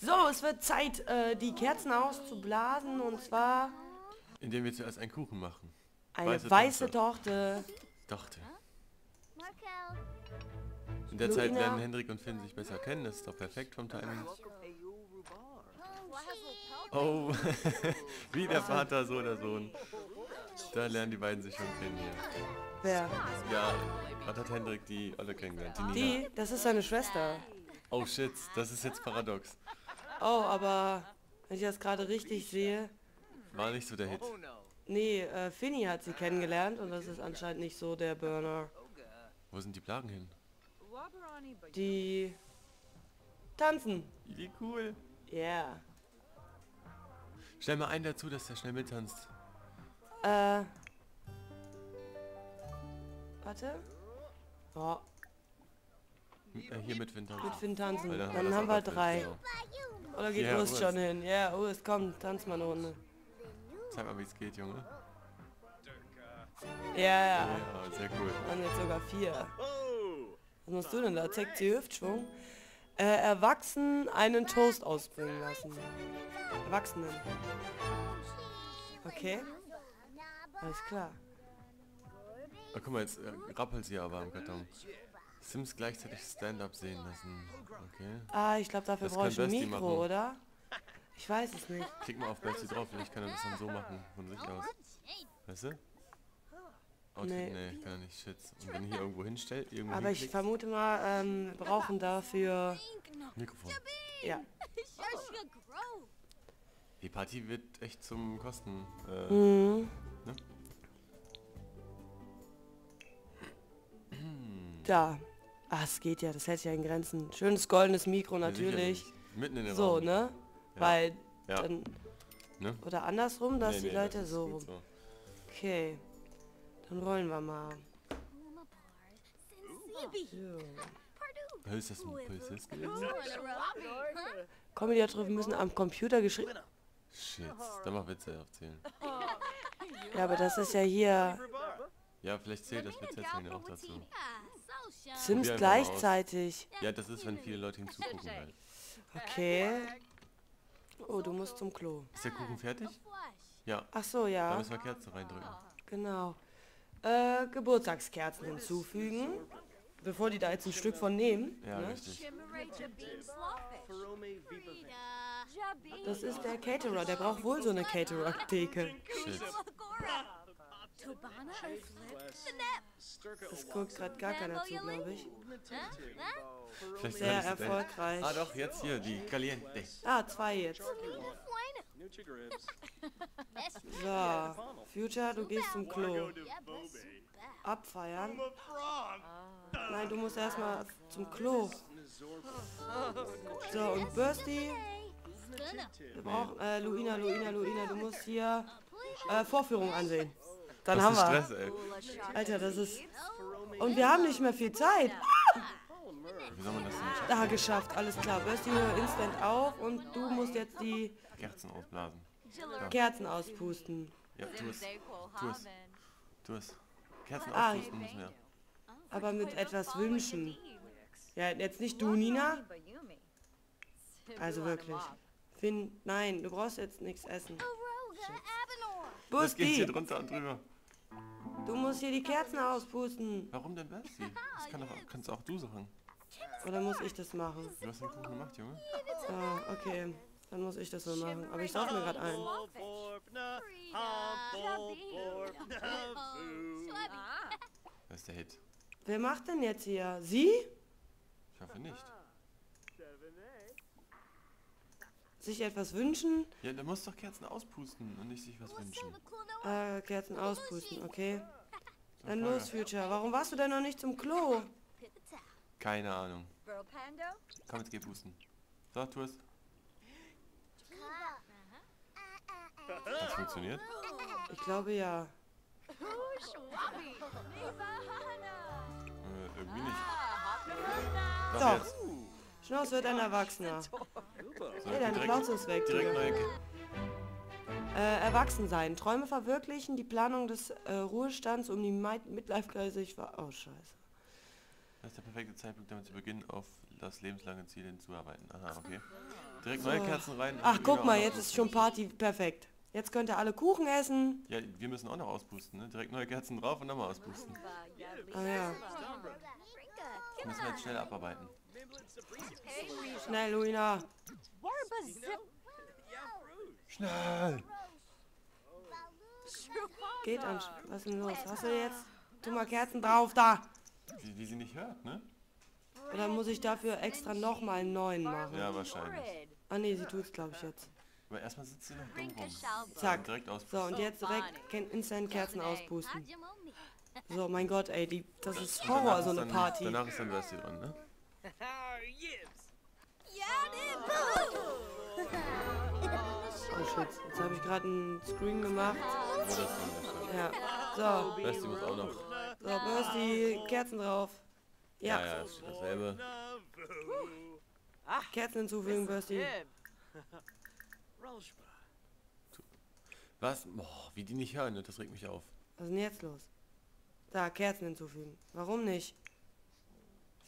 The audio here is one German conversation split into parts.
So, es wird Zeit, äh, die Kerzen auszublasen und zwar Indem wir zuerst einen Kuchen machen. eine Weiße weiße, Torte. Markel. In der Zeit lernen Hendrik und Finn sich besser kennen. Das ist doch perfekt vom Timing. Oh, wie der Vater, so der Sohn. Da lernen die beiden sich schon kennen hier. Wer? Ja, was hat Hendrik die Olle kennengelernt? Die Nina. Die? Das ist seine Schwester. Oh shit, das ist jetzt paradox. Oh, aber wenn ich das gerade richtig sehe, War nicht so der Hit. nee, äh, Finny hat sie kennengelernt und das ist anscheinend nicht so der Burner. Wo sind die Plagen hin? Die tanzen. Wie cool. Yeah. Stell mal einen dazu, dass der schnell mittanzt. Äh. Warte. Oh, Äh, hier mit Finn tanzen. mit Finn tanzen. Dann, wir das haben wir drei. genau. Oder geht Ja, Urs schon hin? Ja, Urs, komm, tanz mal eine Runde. Zeig mal, wie es geht, Junge. Ja, ja. Ja, sehr cool. Waren jetzt sogar vier. Was machst du denn da? Zeigt sie Hüftschwung. Äh, Erwachsenen einen Toast ausbringen lassen. Erwachsenen. Okay, alles klar. Ah, guck mal, jetzt äh, rappelt sie aber am Karton. Sims gleichzeitig Stand-up sehen lassen. Okay. Ah, ich glaube, dafür brauche ich ein Mikro, machen. oder? Ich weiß es nicht. Klick mal auf Bessie drauf, vielleicht kann er das dann so machen, von sich aus. Weißt du? Okay, Nee. nee, kann er nicht, shit. Und wenn hier irgendwo hinstellt, irgendwo Aber ich vermute mal, ähm, wir brauchen dafür... Mikrofon. Ja. Die Party wird echt zum Kosten. Äh, Mhm. Ne? Da. Ah, es geht ja, das hält sich ja in Grenzen. Schönes goldenes Mikro ja, natürlich. sicherlich. Mitten in den So, Raum. ne? Ja. Weil Ja. dann... Ne? Oder andersrum, dass Nee, die nee, Leute das so rum. so. Okay. Dann rollen wir mal. So. Ist das ein Polizist gewesen? Comedy da drüben müssen am Computer geschrieben. Shit, da mach Witze erzählen. Ja, aber das ist ja hier Ja, vielleicht zählt das Witze erzählen ja auch dazu. Sims Probier gleichzeitig. Ja, das ist, wenn viele Leute hinzugucken halt. Okay. Oh, du musst zum Klo. Ist der Kuchen fertig? Ja, Ach so, da ja, müssen wir Kerzen reindrücken. genau. Äh, Geburtstagskerzen hinzufügen. Bevor die da jetzt ein Stück von nehmen. Ja, ne? richtig. Das ist der Caterer, der braucht wohl so eine Caterer-Theke. Shit. Das guckt gerade gar keiner zu, glaube ich. Vielleicht Sehr erfolgreich. Ah doch, jetzt hier, die Caliente. Ah, zwei jetzt. So, Future, du gehst zum Klo. Abfeiern. Nein, du musst erstmal zum Klo. So, und Bursty, wir brauchen, äh, Luina, Luina, Luina, du musst hier äh, Vorführung ansehen. Dann haben Was wir. ist Stress, ey. Alter, das ist... Und wir haben nicht mehr viel Zeit. Wie soll man das denn schaffen? Da geschafft, alles klar. Bursty, hör instant auf und du musst jetzt die Kerzen ausblasen. Kerzen auspusten. Ja, tu es. Tu es. Tu es. Kerzen Ah. auspusten müssen wir. Aber mit etwas wünschen. Ja, jetzt nicht du, Nina. Also wirklich. Finn, nein, du brauchst jetzt nichts essen. Das geht hier Busti, drunter und drüber. Du musst hier die Kerzen auspusten. Warum denn Bessie? Das kann doch, kannst auch du sagen. Oder muss ich das machen? Du hast den Kuchen gemacht, Junge. Ah, okay. Dann muss ich das so machen. Aber ich sauf mir gerade ein. Das ist der Hit. Wer macht denn jetzt hier? Sie? Ich hoffe nicht. Sich etwas wünschen? Ja, der muss doch Kerzen auspusten und nicht sich was wünschen. Äh, Kerzen auspusten, okay. Dann los, Future. Warum warst du denn noch nicht zum Klo? Keine Ahnung. Komm, jetzt geh pusten. So, tu es. Das funktioniert? Ich glaube ja. Äh, irgendwie nicht. Doch Doch. jetzt. Schnauz wird ein Erwachsener. So, Hey, deine Plauze ist weg, direkt neue Äh, erwachsen sein. Träume verwirklichen, die Planung des äh, Ruhestands um die Mid- Midlife-Krise. Ich war... Oh, scheiße. Das ist der perfekte Zeitpunkt, damit zu beginnen, auf das lebenslange Ziel hinzuarbeiten. Aha, okay. Direkt neue Kerzen rein. Ach, guck Luina mal, jetzt ist schon. Party perfekt. Jetzt könnt ihr alle Kuchen essen. Ja, wir müssen auch noch auspusten, ne? Direkt neue Kerzen drauf und dann mal auspusten. Ah ja. Müssen wir jetzt schnell abarbeiten. Schnell, Luina. Schnell! Geht an. Was ist denn los? Hast du jetzt? Tu mal Kerzen drauf, da. Die, die sie nicht hört, ne? Oder muss ich dafür extra nochmal einen neuen machen? Ja, wahrscheinlich. Ah nee, sie tut's glaube ich jetzt. Aber erstmal sitzt sie noch dumm rum. Zack. Direkt So, auspusten. und jetzt direkt instant Kerzen auspusten. So, mein Gott, ey, die, das ist Horror, so eine Party. Danach ist dann Basti dran, ne? Shit, jetzt habe ich gerade einen Screen gemacht. Ja. So, Basti muss auch noch. so, Basti, Kerzen drauf. Ja, Ja, ja, ist dasselbe. Kerzen hinzufügen, Basti. Was? Boah, wie die nicht hören, ne? Das regt mich auf. Was ist denn jetzt los? Da, Kerzen hinzufügen. Warum nicht?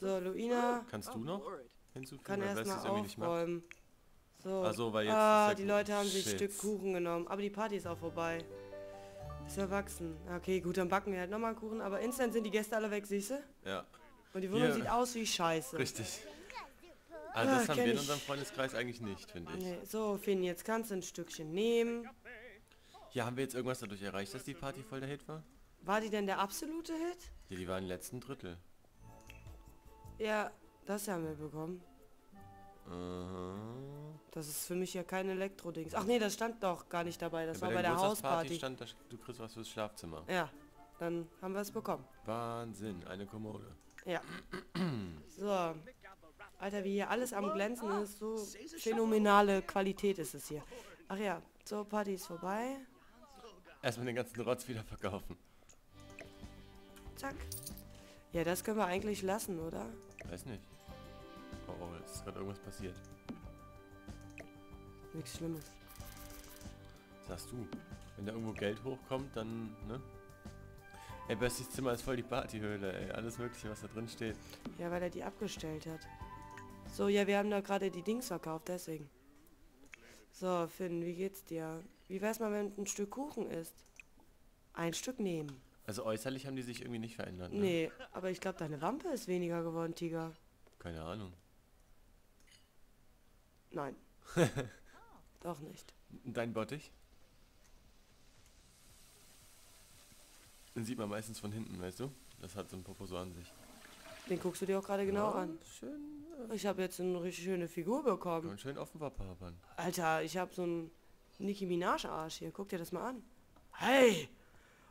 So, Luina Kannst du noch hinzufügen? kann erstmal irgendwie nicht macht? aufräumen. So. Ach so, weil jetzt ah, die Leute haben sich ein. Stück Kuchen genommen. Aber die Party ist auch vorbei. Ist erwachsen. Okay, gut, dann backen wir halt nochmal einen Kuchen. Aber instant sind die Gäste alle weg, siehst du? Ja, Und die Wohnung Hier. sieht aus wie Scheiße. richtig. Also das Ah, haben wir in unserem Freundeskreis eigentlich nicht, finde ich. Nee, so, Finn, jetzt kannst du ein Stückchen nehmen. Ja, haben wir jetzt irgendwas dadurch erreicht, dass die Party voll der Hit war? War die denn der absolute Hit? Ja, die waren im letzten Drittel. Ja, das haben wir bekommen. Aha. Das ist für mich ja kein Elektro-Dings. Ach nee, das stand doch gar nicht dabei. Das Ja, war bei der Geburtstagsparty Hausparty. stand, da, du kriegst was fürs Schlafzimmer. Ja, dann haben wir es bekommen. Wahnsinn, eine Kommode. Ja. So. Alter, wie hier alles am Glänzen ist, so phänomenale Qualität ist es hier. Ach ja, so, Party ist vorbei. Erstmal den ganzen Rotz wieder verkaufen. Zack. Ja, das können wir eigentlich lassen, oder? Weiß nicht. Oh, oh, jetzt ist gerade irgendwas passiert. Nichts Schlimmes. Sagst du. Wenn da irgendwo Geld hochkommt, dann, ne? Ey, Besties Zimmer ist voll die Partyhöhle, ey. Alles mögliche, was da drin steht. Ja, weil er die abgestellt hat. So, ja, wir haben da gerade die Dings verkauft, deswegen. So, Finn, wie geht's dir? Wie wär's mal, wenn ein Stück Kuchen isst? Ein Stück nehmen. Also äußerlich haben die sich irgendwie nicht verändert, ne? Nee, aber ich glaube, deine Wampe ist weniger geworden, Tiger. Keine Ahnung. Nein. Doch nicht. Und Dein Bottich? Den sieht man meistens von hinten, weißt du? Das hat so ein Popo so an sich. Den guckst du dir auch gerade genau Ja, an. Schön, Ich habe jetzt eine richtig schöne Figur bekommen. man schön offen verpapern. Alter, ich habe so einen Nicki Minaj Arsch hier. Guck dir das mal an. Hey!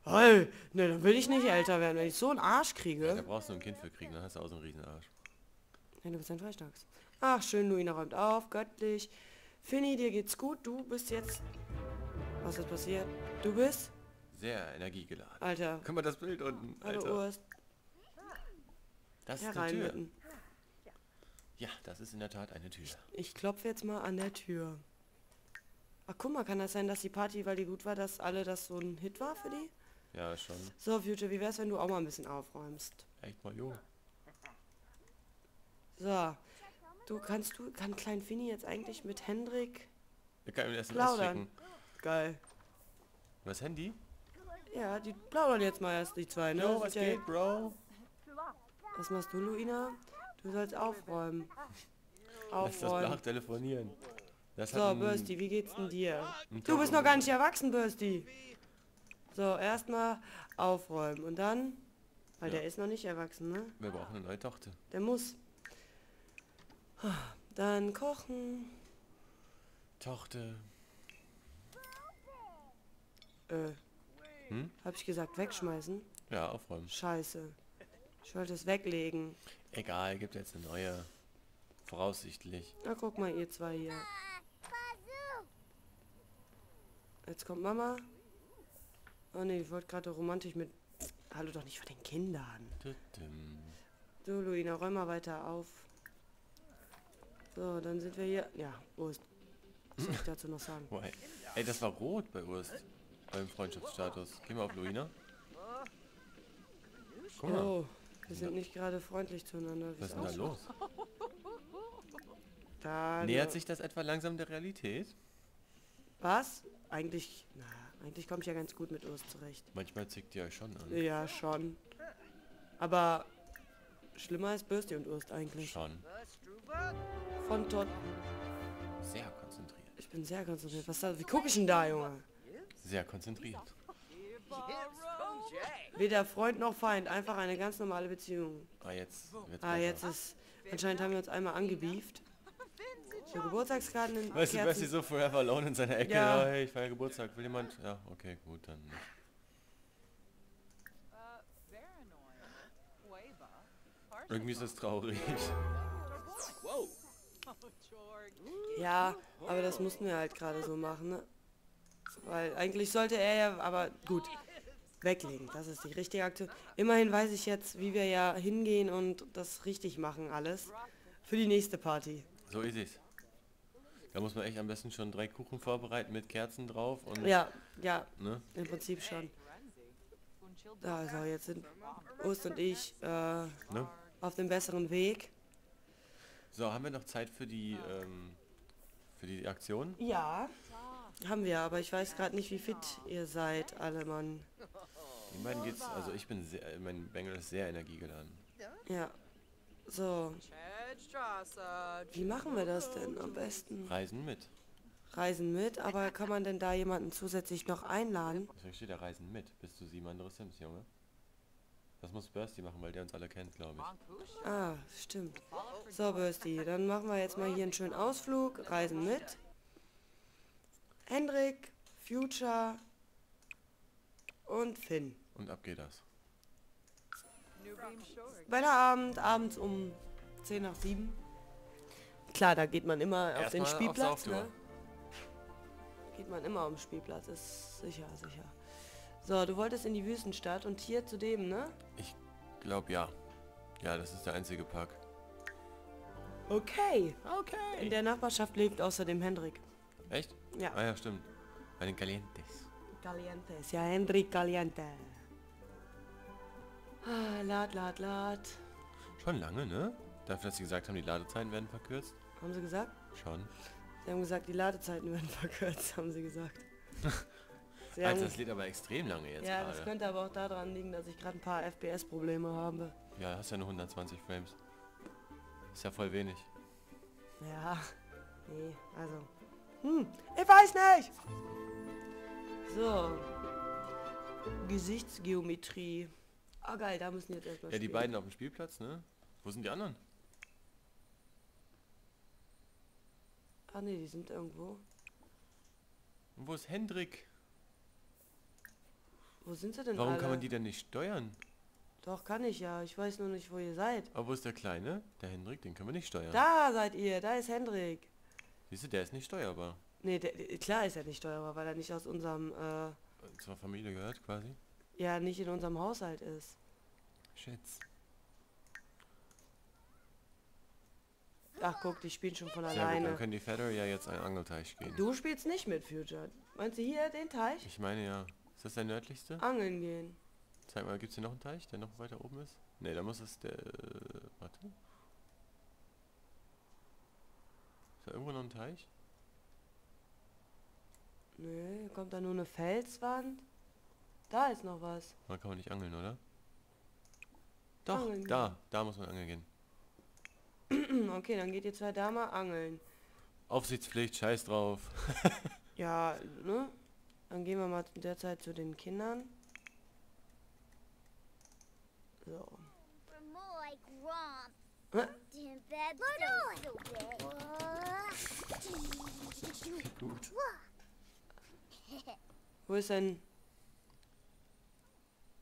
Hey! Ne, dann will ich nicht älter werden. Wenn ich so einen Arsch Da kriege. brauchst du ein Kind für kriegen, dann hast du auch so einen Riesenarsch. Ja, du bist ein Freistags. Ach, schön, Luina räumt auf. Göttlich. Finny, dir geht's gut. Du bist jetzt... Was ist passiert? Du bist? Sehr energiegeladen. Alter. Guck mal das Bild unten, Hallo, Alter. Urst. Das ist eine Tür. mitten. Ja, das ist in der Tat eine Tür. Ich klopfe jetzt mal an der Tür. Ach, guck mal, kann das sein, dass die Party, weil die gut war, dass alle das so ein Hit war für die? Ja, schon. So, Future, wie wär's, wenn du auch mal ein bisschen aufräumst? Echt mal jung. So. Du kannst du, kann Klein Finny jetzt eigentlich mit Hendrik? Wir können ihm SMS Plaudern. schicken. Geil. Was Handy? Ja, die plaudern jetzt mal erst, die zwei, ne? Jo, was Sind ja- geht, Bro? Was machst du, Luina? Du sollst aufräumen. Lass das Aufräumen. Blach telefonieren. Das So, ein- Bürsti, wie geht's denn dir? ein Du bist noch gar nicht erwachsen, Bürsti. So, erstmal aufräumen und dann, weil Ja. der ist noch nicht erwachsen, ne? Wir brauchen eine neue Tochter. Der muss. Dann kochen. Tochter. Äh, Hm? hab ich gesagt, wegschmeißen? Ja, aufräumen. Scheiße. Ich wollte es weglegen. Egal, gibt jetzt eine neue. Voraussichtlich. Na, guck mal, ihr zwei hier. Jetzt kommt Mama. Oh ne, ich wollte gerade romantisch mit... Hallo doch nicht vor den Kindern. So, Luina, räum mal weiter auf. So, dann sind wir hier... Ja, Prost. Was soll ich dazu noch sagen? Boah, ey. ey, das war rot bei Urst. Beim Freundschaftsstatus. Geh mal auf Luina. Guck mal, Oh, wir sind nicht gerade freundlich zueinander. was ist denn da los? Da, Nähert sich das etwa langsam der Realität? Was? Eigentlich, na, eigentlich komme ich ja ganz gut mit Urs zurecht. Manchmal zickt ihr euch schon an. Ja, schon. Aber schlimmer als Bürsti und Urst eigentlich. Schon. Von dort. Sehr konzentriert. Ich bin sehr konzentriert. Was da? Wie gucke ich denn da, Junge? Sehr konzentriert. Weder Freund noch Feind. Einfach eine ganz normale Beziehung. Ah, jetzt wird's Ah, besser. jetzt ist. Anscheinend haben wir uns einmal angebieft. So Geburtstagskarten in Weißt du. Bessie so forever alone in seiner Ecke. Ja. Ja. hey, ich feiere Geburtstag. Will jemand? Ja, okay, gut, dann nicht. Irgendwie ist das traurig. Ja, aber das mussten wir halt gerade so machen, ne? Weil eigentlich sollte er ja, aber gut, weglegen. Das ist die richtige Aktion. Immerhin weiß ich jetzt, wie wir ja hingehen und das richtig machen alles. Für die nächste Party. So ist es. Da muss man echt am besten schon drei Kuchen vorbereiten mit Kerzen drauf und Ja, ja, ne? im Prinzip schon. Also jetzt sind Ost und ich äh, ne? Auf dem besseren Weg. So, haben wir noch Zeit für die ähm, für die Aktion? Ja, haben wir, aber ich weiß gerade nicht, wie fit ihr seid, alle Mann. Den beiden geht's, also ich bin sehr, mein Bengel ist sehr energiegeladen. Ja. So, wie machen wir das denn am besten? Reisen mit. Reisen mit, aber kann man denn da jemanden zusätzlich noch einladen? Deswegen steht da Reisen mit, bis zu sieben andere Sims, Junge. Das muss Bursty machen, weil der uns alle kennt, glaube ich. Ah, stimmt. So, Bürsti, dann machen wir jetzt mal hier einen schönen Ausflug. Reisen mit. Hendrik, Future und Finn. Und ab geht das. Weiterabend, abends um 10 nach 7. Klar, da geht man immer auf den Spielplatz. Ne? Geht man immer auf den Spielplatz, ist sicher, sicher. So, du wolltest in die Wüstenstadt und hier zu dem, ne? Ich glaube ja. Ja, das ist der einzige Park. Okay. In Okay. der Nachbarschaft lebt außerdem Hendrik. Echt? Ja. Ah ja, stimmt. Bei den Calientes. Calientes, ja, Hendrik Caliente. Ah, lad, lad, lad. Schon lange, ne? Dafür, dass sie gesagt haben, die Ladezeiten werden verkürzt. Haben sie gesagt? Schon. Sie haben gesagt, die Ladezeiten werden verkürzt, haben sie gesagt. Also haben, das lädt aber extrem lange jetzt ja, das gerade. könnte aber auch daran liegen, dass ich gerade ein paar FPS-Probleme habe. Ja, hast ja nur 120 Frames. Ist ja voll wenig. Ja, nee, also. Hm, ich weiß nicht! So. Gesichtsgeometrie. Ah geil, da müssen jetzt erstmal Ja, die spielen. beiden auf dem Spielplatz, ne? Wo sind die anderen? Ah nee, die sind irgendwo. Und wo ist Hendrik? Wo sind sie denn Warum alle? kann man die denn nicht steuern? Doch, kann ich ja. Ich weiß nur nicht, wo ihr seid. Aber wo ist der Kleine? Der Hendrik, den können wir nicht steuern. Da seid ihr, da ist Hendrik. Siehst du, der ist nicht steuerbar. Nee, der, klar ist er nicht steuerbar, weil er nicht aus unserem, äh, Zur Familie gehört quasi. ja, nicht in unserem Haushalt ist. Schätz. Ach guck, die spielen schon von Sehr gut, dann alleine. können die Federer ja jetzt einen Angelteich gehen. Du spielst nicht mit, Future. Meinst du hier den Teich? Ich meine ja. Ist das der nördlichste? Angeln gehen. Zeig mal, gibt es hier noch einen Teich, der noch weiter oben ist? Ne, da muss es der... Warte. Ist da irgendwo noch ein Teich? Nee, kommt da nur eine Felswand? Da ist noch was. Da kann man nicht angeln, oder? Doch, Angeln da, da muss man angeln gehen. Okay, dann geht ihr zwei da mal angeln. Aufsichtspflicht, scheiß drauf. Ja, ne? Dann gehen wir mal derzeit zu den Kindern. So. Hä? Gut. Wo ist denn...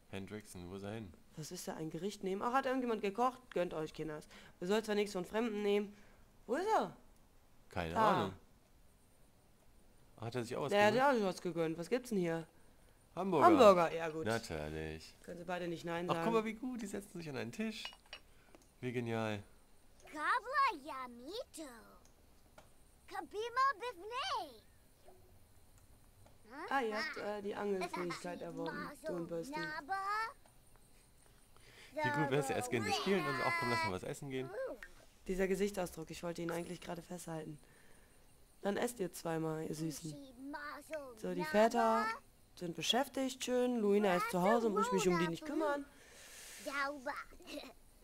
Hendrickson, wo ist er hin? Was ist da? Ein Gericht nehmen? Ach, hat irgendjemand gekocht? Gönnt euch, Kinders. Wir sollen zwar nichts von Fremden nehmen. Wo ist er? Keine Da. Ahnung. Hat er sich Der hat ja auch was gegönnt. Was gibt's denn hier? Hamburger. Hamburger. Ja gut. Natürlich. Können sie beide nicht Nein Ach, sagen. guck mal, wie gut. Die setzen sich an einen Tisch. Wie genial. Kabla Yamito. Kabima Bivne. ah, ihr habt äh, die Angelfähigkeit erworben. Du und Bürsti. Wie gut wär's, erst gehen wir spielen und auch komm, lass mal was essen gehen. Dieser Gesichtsausdruck, ich wollte ihn eigentlich gerade festhalten. Dann esst ihr zweimal, ihr Süßen. So, die Väter sind beschäftigt, schön. Luina ist zu Hause, muss ich mich um die nicht kümmern.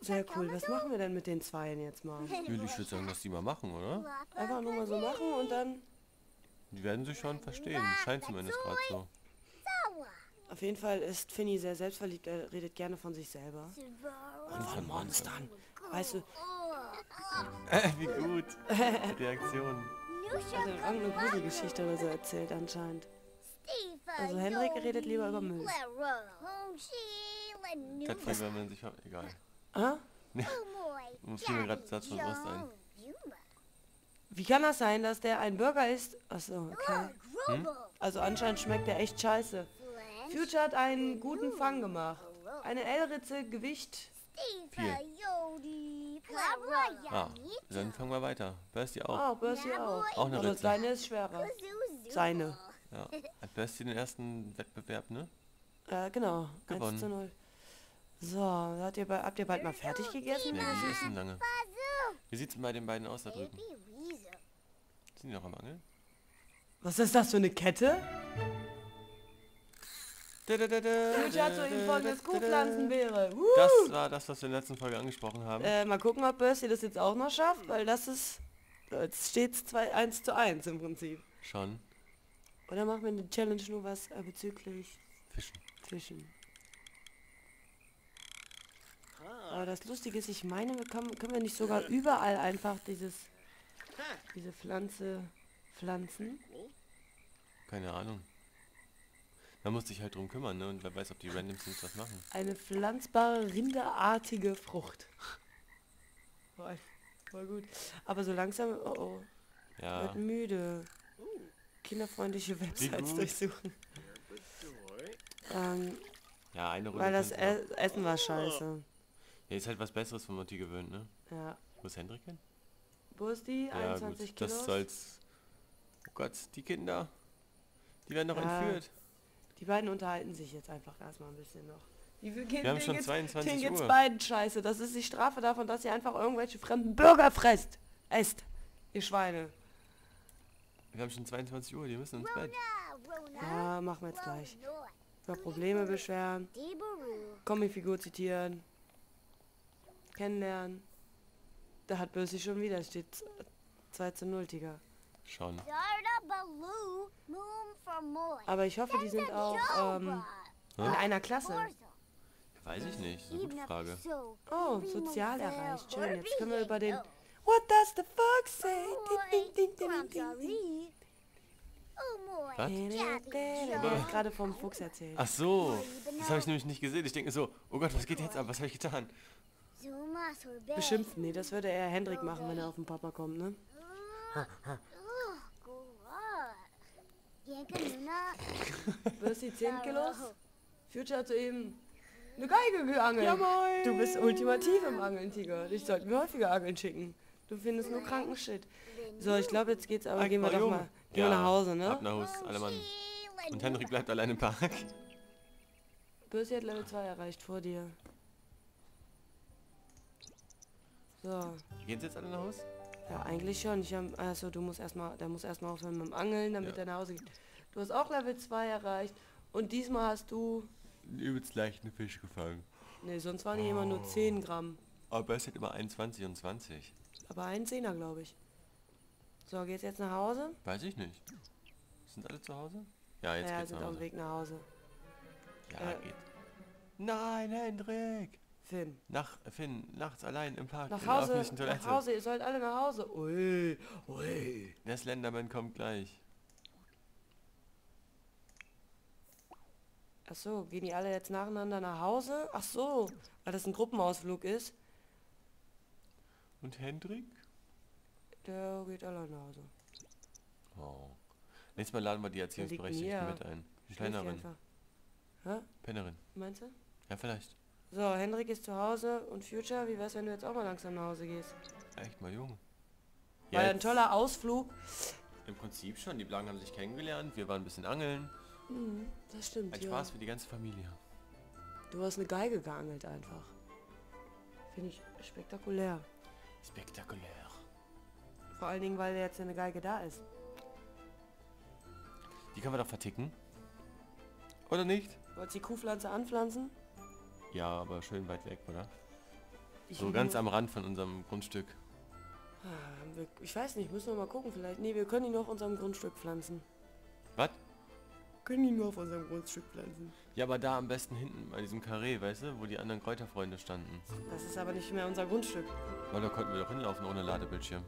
Sehr cool. Was machen wir denn mit den Zweien jetzt mal? Ich würde sagen, dass die mal machen, oder? Einfach nur mal so machen und dann... Die werden sich schon verstehen. Scheint zumindest gerade so. Auf jeden Fall ist Finny sehr selbstverliebt, er redet gerne von sich selber. Und von Monstern. Weißt du, Äh, wie gut. Die Reaktion. Hat er irgendeine Gruselgeschichte oder so erzählt anscheinend. Also Henrik redet lieber über Müll. Das fiel, wenn man sich... Egal. Ah? Muss mir gerade Satz von Ost ein. Wie kann das sein, dass der ein Burger ist? Achso, okay. Also anscheinend schmeckt der echt scheiße. Future hat einen guten Fang gemacht. Eine L-Ritze, Gewicht. Vier. Ah, dann fangen wir weiter. Basti auch. Oh, Bercy auch. Auch eine Aber Ritze. seine ist schwerer. Seine. Ja. Hat Basti den ersten Wettbewerb, ne? Äh, genau. 1 Gewonnen. zu 0. So, habt ihr, bei- habt ihr bald mal fertig gegessen? Nee, die essen lange. Wie sieht's denn bei den beiden aus da drüben? Sind die noch am Angeln? Was ist das für eine Kette? Future ihm folgendes Kuhpflanzenbeere. Uh. Das war das, was wir in der letzten Folge angesprochen haben. Äh, mal gucken, ob Bercy das jetzt auch noch schafft, weil das ist... Jetzt steht's 2 1 zu 1 im Prinzip. Schon. Oder machen wir in der Challenge nur was äh, bezüglich Fischen. Fischen? Aber das Lustige ist, ich meine, wir können, können wir nicht sogar überall einfach dieses diese Pflanze pflanzen? Keine Ahnung. Da musste ich halt drum kümmern, ne? Und wer weiß, ob die random sind was machen. Eine pflanzbare, rinderartige Frucht. Voll, voll gut. Aber so langsam, oh oh, Ja. wird müde. Kinderfreundliche Websites durchsuchen. Ähm, Ja, eine Runde. weil das e Essen war scheiße. Ja, ist halt was Besseres von Mutti gewöhnt, ne? Ja. Wo ist Hendrik hin? Wo ist die? Ja, 21 gut. Kilo? Das soll's. Oh Gott, die Kinder. Die werden noch Ja. entführt. Die beiden unterhalten sich jetzt einfach erstmal ein bisschen noch. Die, wir Wir haben schon 22 denen geht's Uhr. beiden scheiße. Das ist die Strafe davon, dass ihr einfach irgendwelche fremden Bürger fresst. Esst. Ihr Schweine. Wir haben schon 22 Uhr, die müssen ins Bett. Ja, machen wir jetzt gleich. Über Probleme beschweren. Comicfigur zitieren. Kennenlernen. Da hat Bösi schon wieder. Steht 2 zu 0, Tiger. Schon. Aber ich hoffe, die sind auch ähm, in einer Klasse. Weiß ich nicht, ist eine gute Frage. Oh, sozial erreicht. Schön. Jetzt können wir über den What does the fox say? Was? Der hat gerade vom Fuchs erzählt. Ach so, das habe ich nämlich nicht gesehen. Ich denke so, oh Gott, was geht jetzt ab? Was habe ich getan? Beschimpfen. Nee, das würde eher Hendrik machen, wenn er auf den Papa kommt, ne? Bürsti 10 Kilos. Future hat soeben eine Geige geangelt. Ja, moin. Du bist ultimativ im Angeln, Tiger. Dich sollten wir häufiger angeln schicken. Du findest nur kranken Shit. So, ich glaube, jetzt geht's aber. Ach, Gehen wir mal doch mal, gehen wir nach Hause, ne? Ab nach Haus, alle Mann. Und Henrik bleibt allein im Park. Bürsi hat Level 2 erreicht vor dir. So. Gehen sie jetzt alle nach Haus? Ja, eigentlich schon. Ich hab, also du musst erstmal, der muss erstmal aufhören mit dem Angeln, damit Ja. er nach Hause geht. Du hast auch Level 2 erreicht und diesmal hast du. Einen übelst leichten Fisch gefangen. Ne, sonst waren die immer nur 10 Gramm. Aber es hat immer 21 und 20. Aber ein Zehner, glaube ich. So, geht's jetzt nach Hause? Weiß ich nicht. Sind alle zu Hause? Ja, jetzt ja, geht's sind nach auf dem. Weg nach Hause. Ja, Äh. geht. Nein, Hendrik! Finn. Nach, Finn, nachts allein im Park, Nach Hause, nach Hause, ihr sollt alle nach Hause. Ui, ui. Der Slenderman kommt gleich. Ach so, gehen die alle jetzt nacheinander nach Hause? Ach so, weil das ein Gruppenausflug ist. Und Hendrik? Der geht allein nach Hause. Oh. Nächstes Mal laden wir die Erziehungsberechtigten mit ein. Die. Hä? Pennerin. Meinst du? Ja, vielleicht. So, Hendrik ist zu Hause und Future, wie wär's, wenn du jetzt auch mal langsam nach Hause gehst? Echt mal jung. War ja ein toller Ausflug. Im Prinzip schon. Die Blanken haben sich kennengelernt. Wir waren ein bisschen angeln. Mhm, das stimmt, Ein ja. Spaß für die ganze Familie. Du hast eine Geige geangelt einfach. Finde ich spektakulär. Spektakulär. Vor allen Dingen, weil jetzt eine Geige da ist. Die können wir doch verticken. Oder nicht? Wolltest die Kuhpflanze anpflanzen? Ja, aber schön weit weg, oder? Ich So ganz am Rand von unserem Grundstück. Ah, Ich weiß nicht, müssen wir mal gucken vielleicht. Nee, wir können die nur auf unserem Grundstück pflanzen. Was? Können die nur auf unserem Grundstück pflanzen. Ja, aber da am besten hinten bei diesem Karree, weißt du, wo die anderen Kräuterfreunde standen. Das ist aber nicht mehr unser Grundstück. Weil da konnten wir doch hinlaufen ohne Ladebildschirm.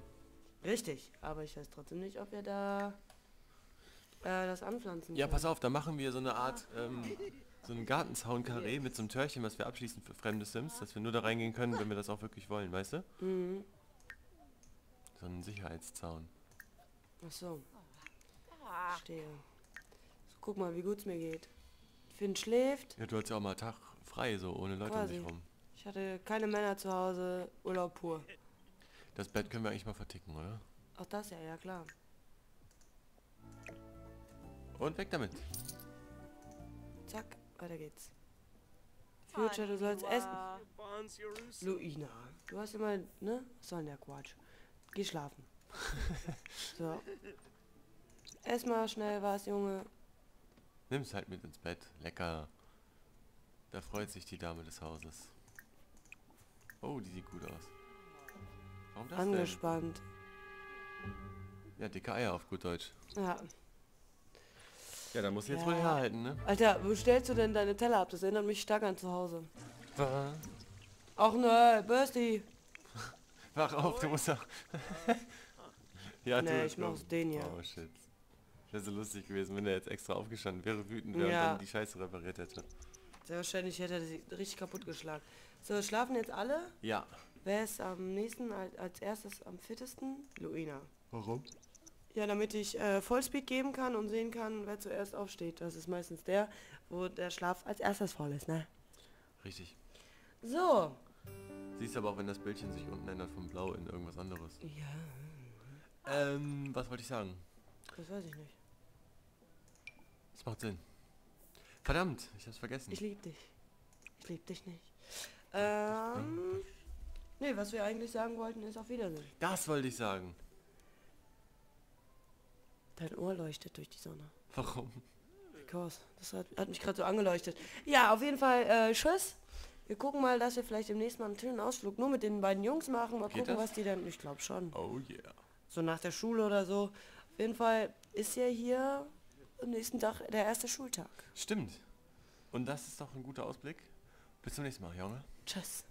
Richtig, aber ich weiß trotzdem nicht, ob wir da äh, das anpflanzen Ja, können. pass auf, da machen wir so eine Art, ähm, so einen Gartenzaun-Karree mit so einem Türchen, was wir abschließen für fremde Sims, dass wir nur da reingehen können, wenn wir das auch wirklich wollen, weißt du? Mhm. So einen Sicherheitszaun. Ach so. Verstehe. So, guck mal, wie gut es mir geht. Finn schläft. Ja, du hattest ja auch mal Tag frei, so ohne Leute Quasi. um dich rum. Ich hatte keine Männer zu Hause. Urlaub pur. Das Bett können wir eigentlich mal verticken, oder? Auch das ja, ja klar. Und weg damit. Zack, weiter geht's. Future, du sollst essen. Luina, du hast immer, ne? Was soll denn der Quatsch? Geh schlafen. so. Ess mal schnell was, Junge. Nimm's halt mit ins Bett. Lecker. Da freut sich die Dame des Hauses. Oh, die sieht gut aus. Warum das denn? Angespannt. Ja, dicke Eier auf gut Deutsch. Ja. Ja, da muss jetzt Ja. wohl herhalten, ne? Alter, wo stellst du denn deine Teller ab? Das erinnert mich stark an zu Hause. Was? Auch ne, Bursty. Wach auf, du musst doch... ja, Nee, du, ich mach's den hier. Oh, shit. Wäre so lustig gewesen, wenn er jetzt extra aufgestanden wäre, wütend wäre Ja. und dann die Scheiße repariert hätte. Sehr wahrscheinlich hätte er sie richtig kaputt geschlagen. So, schlafen jetzt alle? Ja. Wer ist am nächsten, als, als erstes am fittesten? Luina. Warum? Ja, damit ich äh, Vollspeed geben kann und sehen kann, wer zuerst aufsteht. Das ist meistens der, wo der Schlaf als erstes voll ist, ne? Richtig. So. Siehst aber auch, wenn das Bildchen sich unten ändert von blau in irgendwas anderes. Ja, Ähm, was wollte ich sagen? das weiß ich nicht. Das macht Sinn. Verdammt, ich hab's vergessen. Ich lieb dich. Ich lieb dich nicht. Ähm. Nee, was wir eigentlich sagen wollten, ist auf Wiedersehen. Das wollte ich sagen. Dein Ohr leuchtet durch die Sonne. Warum? Because. Das hat, hat mich gerade so angeleuchtet. Ja, auf jeden Fall, äh, tschüss. Wir gucken mal, dass wir vielleicht im nächsten Mal einen schönen Ausflug nur mit den beiden Jungs machen. Mal Geht gucken, das? was die dann. Ich glaube schon. Oh yeah. So nach der Schule oder so. Auf jeden Fall ist ja hier am nächsten Tag der erste Schultag. Stimmt. Und das ist doch ein guter Ausblick. Bis zum nächsten Mal, Junge. Tschüss.